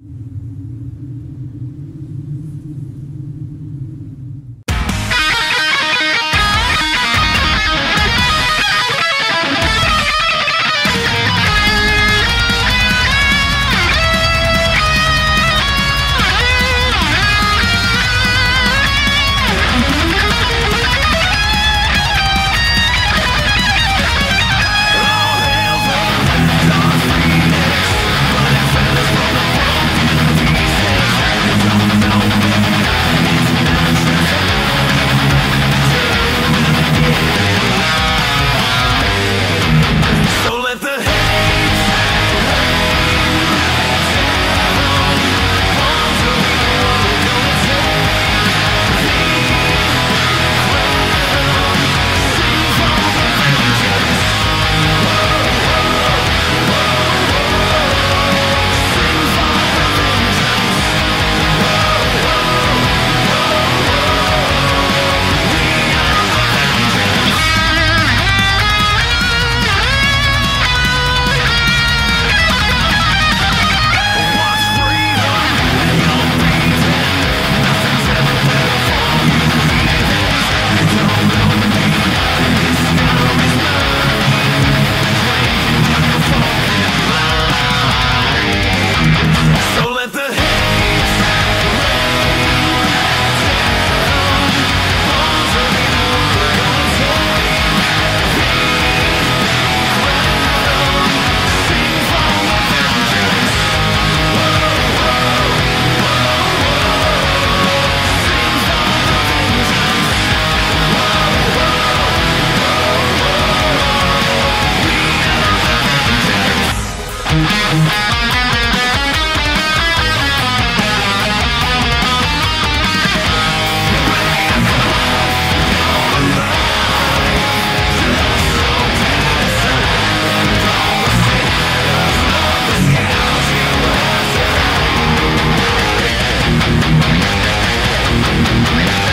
you Thank